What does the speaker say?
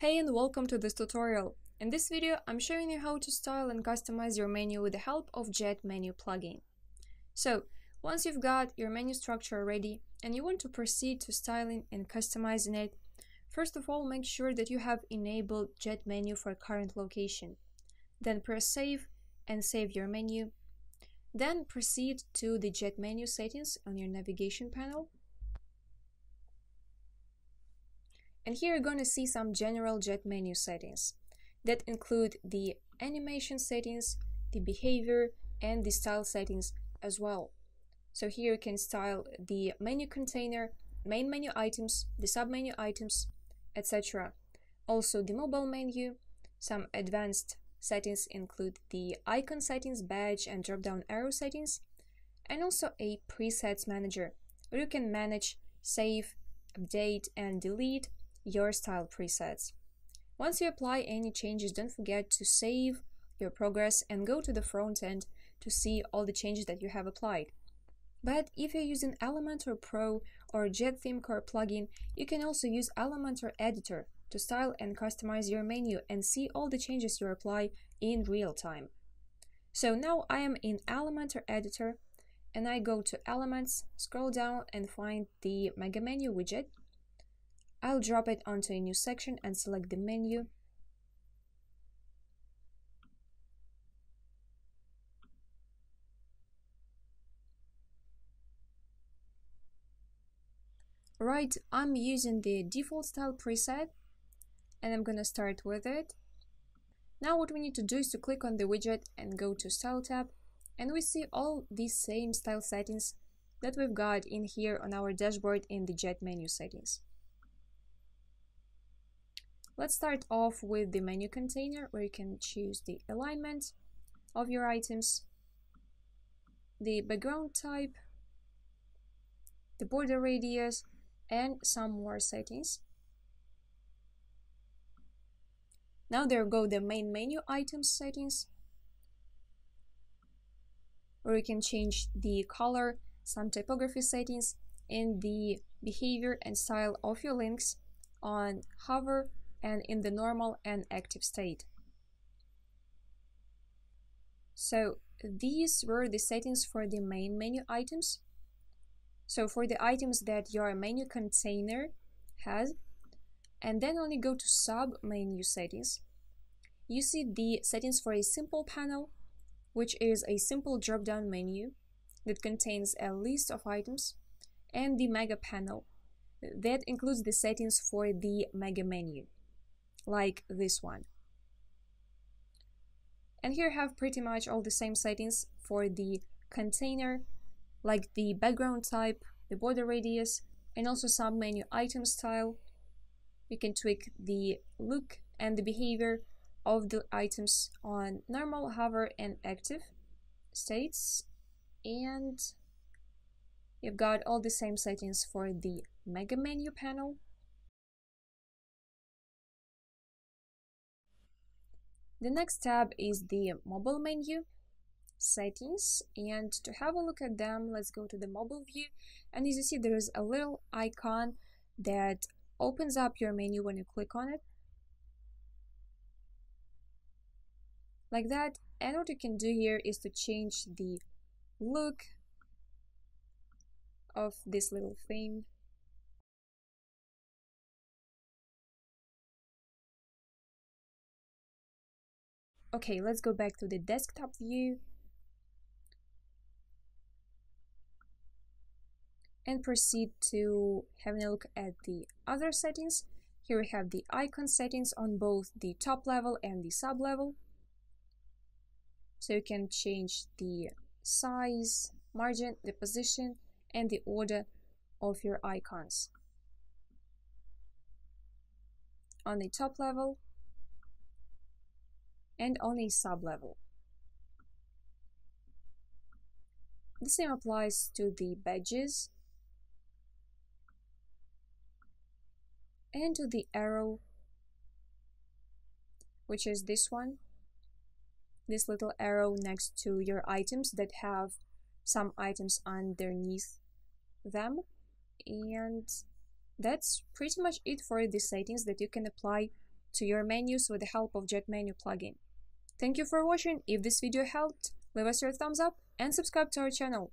Hey and welcome to this tutorial. In this video, I'm showing you how to style and customize your menu with the help of Jet Menu plugin. So, once you've got your menu structure ready and you want to proceed to styling and customizing it, first of all make sure that you have enabled Jet Menu for current location. Then press Save and save your menu. Then proceed to the Jet Menu settings on your navigation panel And here you're going to see some general jet menu settings that include the animation settings, the behavior, and the style settings as well. So here you can style the menu container, main menu items, the submenu items, etc. Also the mobile menu, some advanced settings include the icon settings, badge and drop-down arrow settings, and also a presets manager where you can manage, save, update, and delete your style presets. Once you apply any changes, don't forget to save your progress and go to the front end to see all the changes that you have applied. But if you're using Elementor Pro or Jet Theme Core plugin, you can also use Elementor Editor to style and customize your menu and see all the changes you apply in real time. So now I am in Elementor Editor and I go to Elements, scroll down and find the Mega Menu widget I'll drop it onto a new section and select the menu. Right, I'm using the default style preset and I'm gonna start with it. Now what we need to do is to click on the widget and go to style tab and we see all these same style settings that we've got in here on our dashboard in the jet menu settings. Let's start off with the menu container where you can choose the alignment of your items, the background type, the border radius, and some more settings. Now there go the main menu items settings, where you can change the color, some typography settings, and the behavior and style of your links on hover and in the normal and active state. So these were the settings for the main menu items. So for the items that your menu container has, and then only go to sub menu settings, you see the settings for a simple panel, which is a simple drop-down menu that contains a list of items, and the mega panel that includes the settings for the mega menu like this one. And here I have pretty much all the same settings for the container, like the background type, the border radius, and also some menu item style. You can tweak the look and the behavior of the items on normal, hover, and active states. And you've got all the same settings for the mega menu panel The next tab is the mobile menu settings and to have a look at them let's go to the mobile view. And as you see there is a little icon that opens up your menu when you click on it. Like that and what you can do here is to change the look of this little thing Okay, let's go back to the desktop view and proceed to having a look at the other settings. Here we have the icon settings on both the top level and the sub level. So you can change the size, margin, the position, and the order of your icons. On the top level, and on a sub-level. The same applies to the badges and to the arrow, which is this one, this little arrow next to your items that have some items underneath them. And that's pretty much it for the settings that you can apply to your menus with the help of Jet Menu plugin. Thank you for watching. If this video helped, leave us your thumbs up and subscribe to our channel.